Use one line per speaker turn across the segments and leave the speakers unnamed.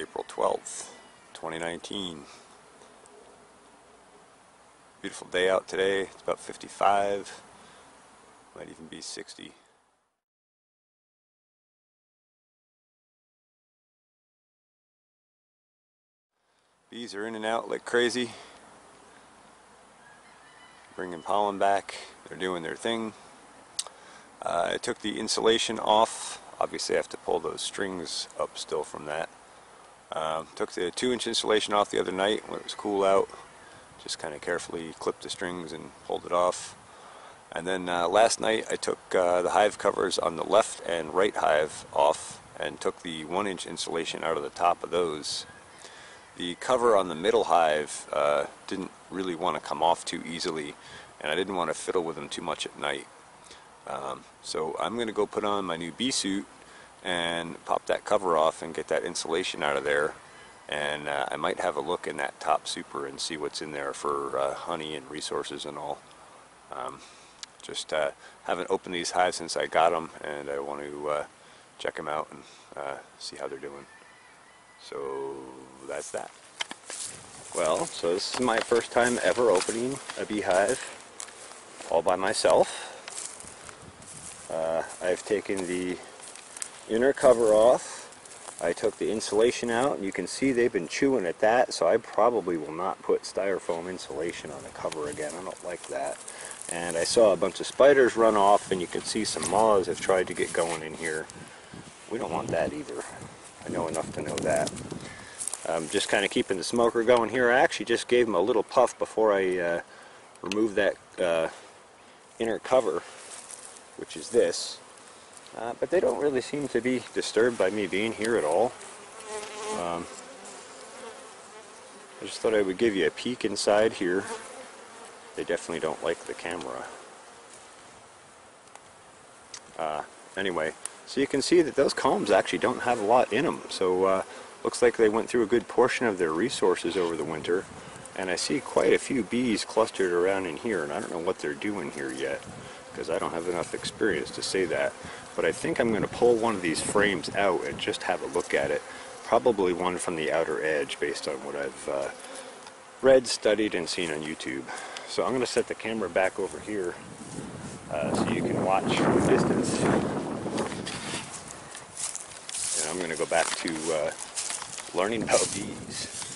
April 12th, 2019. Beautiful day out today. It's about 55. Might even be 60. Bees are in and out like crazy. Bringing pollen back. They're doing their thing. Uh, I took the insulation off. Obviously I have to pull those strings up still from that. Uh, took the 2 inch insulation off the other night when it was cool out. Just kind of carefully clipped the strings and pulled it off. And then uh, last night I took uh, the hive covers on the left and right hive off and took the 1 inch insulation out of the top of those. The cover on the middle hive uh, didn't really want to come off too easily and I didn't want to fiddle with them too much at night. Um, so I'm going to go put on my new bee suit and pop that cover off and get that insulation out of there and uh, I might have a look in that top super and see what's in there for uh, honey and resources and all. Um, just uh, haven't opened these hives since I got them and I want to uh, check them out and uh, see how they're doing. So that's that. Well, so this is my first time ever opening a beehive all by myself. Uh, I've taken the inner cover off. I took the insulation out and you can see they've been chewing at that so I probably will not put styrofoam insulation on the cover again. I don't like that. And I saw a bunch of spiders run off and you can see some moths have tried to get going in here. We don't want that either. I know enough to know that. I'm just kind of keeping the smoker going here. I actually just gave them a little puff before I uh, removed that uh, inner cover, which is this. Uh, but they don't really seem to be disturbed by me being here at all. Um, I just thought I would give you a peek inside here. They definitely don't like the camera. Uh, anyway, so you can see that those combs actually don't have a lot in them. So uh, looks like they went through a good portion of their resources over the winter. And I see quite a few bees clustered around in here, and I don't know what they're doing here yet, because I don't have enough experience to say that. But I think I'm going to pull one of these frames out and just have a look at it. Probably one from the outer edge, based on what I've uh, read, studied, and seen on YouTube. So I'm going to set the camera back over here uh, so you can watch from a distance. And I'm going to go back to uh, learning about bees.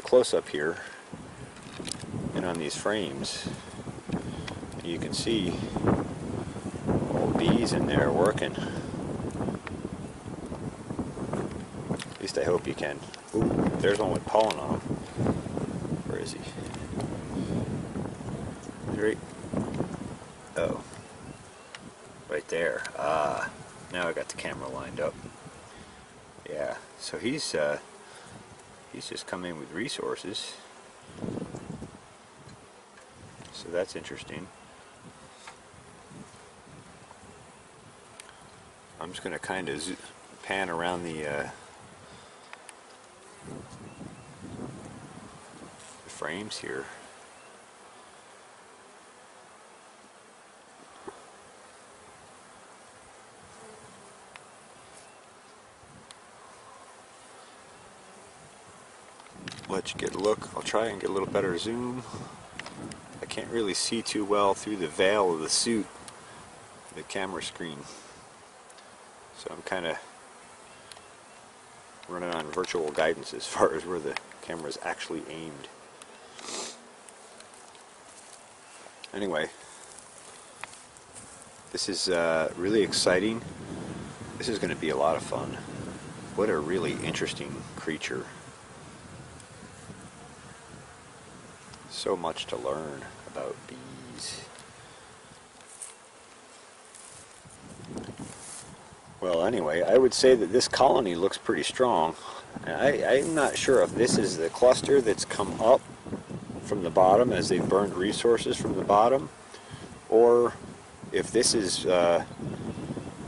close-up here and on these frames you can see old bees in there working. At least I hope you can. Ooh, there's one with pollen on him. Where is he? Right. Oh. Right there. Ah. Now I got the camera lined up. Yeah. So he's uh, he's just come in with resources. So that's interesting. I'm just going to kind of pan around the, uh, the frames here. Let you get a look. I'll try and get a little better zoom. I can't really see too well through the veil of the suit, the camera screen. So I'm kind of running on virtual guidance as far as where the camera is actually aimed. Anyway, this is uh, really exciting. This is going to be a lot of fun. What a really interesting creature. So much to learn about bees. Well, anyway, I would say that this colony looks pretty strong. I, I'm not sure if this is the cluster that's come up from the bottom as they've burned resources from the bottom, or if this is uh,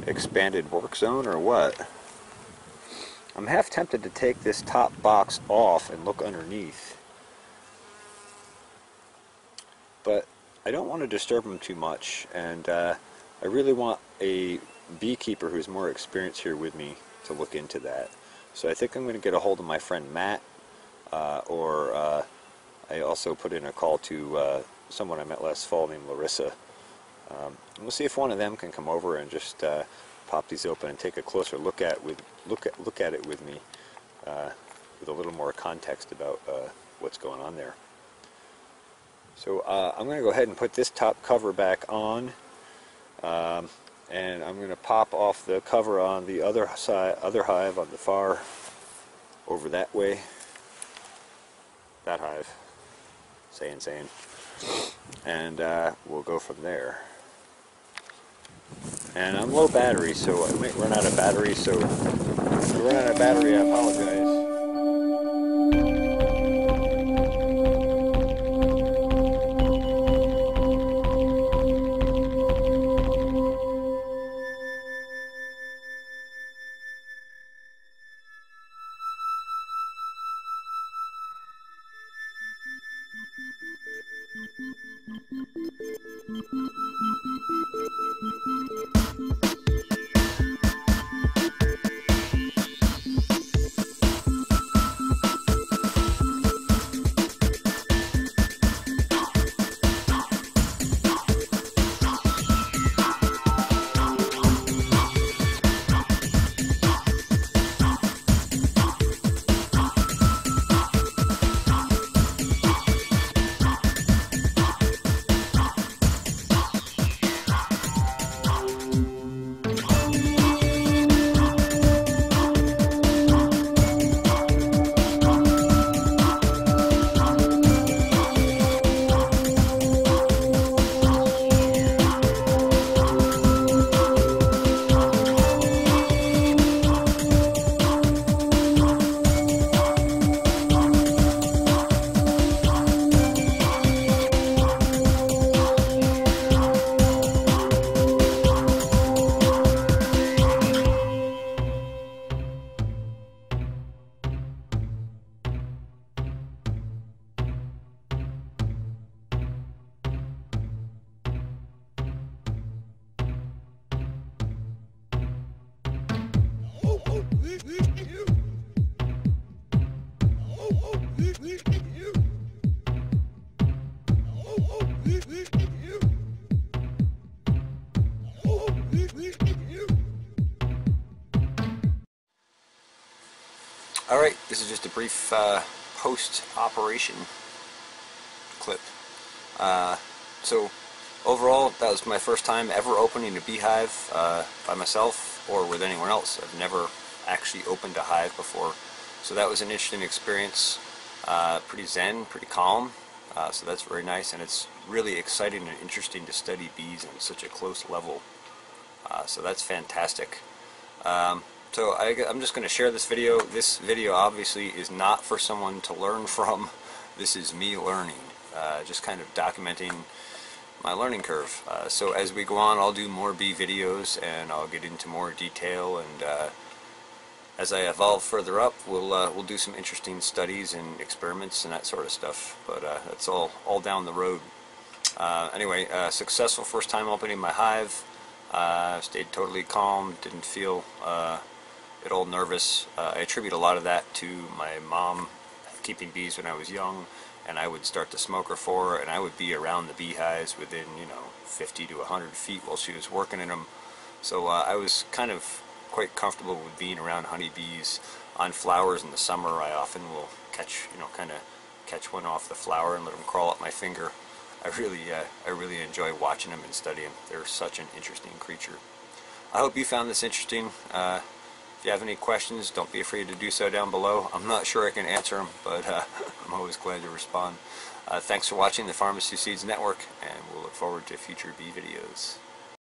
expanded work zone or what. I'm half tempted to take this top box off and look underneath. But I don't want to disturb them too much, and uh, I really want a beekeeper who's more experienced here with me to look into that. So I think I'm going to get a hold of my friend Matt, uh, or uh, I also put in a call to uh, someone I met last fall named Larissa. Um, we'll see if one of them can come over and just uh, pop these open and take a closer look at with look at look at it with me, uh, with a little more context about what's going on there. So I'm going to go ahead and put this top cover back on. Um, and I'm going to pop off the cover on the other side, other hive on the far over that way. That hive, saying, saying, and uh, we'll go from there. And I'm low battery, so I might run out of battery. So if I run out of battery, I apologize. Brief uh, post-operation clip. Uh, so overall, that was my first time ever opening a beehive uh, by myself or with anyone else. I've never actually opened a hive before, so that was an interesting experience. Uh, pretty zen, pretty calm, uh, so that's very nice, and it's really exciting and interesting to study bees on such a close level. Uh, so that's fantastic. Um, so I, am just going to share this video. This video obviously is not for someone to learn from. This is me learning, uh, just kind of documenting my learning curve. Uh, so as we go on, I'll do more bee videos and I'll get into more detail and uh, as I evolve further up, we'll uh, we'll do some interesting studies and experiments and that sort of stuff. But uh, that's all all down the road. Uh, anyway, successful first time opening my hive. Stayed totally calm. Didn't feel at all nervous. I attribute a lot of that to my mom keeping bees when I was young, and I would start to smoke her for her, and I would be around the beehives within you know 50 to 100 feet while she was working in them. So I was kind of quite comfortable with being around honeybees on flowers in the summer. I often will catch, you know, kind of catch one off the flower and let them crawl up my finger. I really, uh, I really enjoy watching them and studying them. They're such an interesting creature. I hope you found this interesting. Uh, if you have any questions, don't be afraid to do so down below. I'm not sure I can answer them, but uh, I'm always glad to respond. Uh, thanks for watching the Farmacy Seeds Network, and we'll look forward to future bee videos.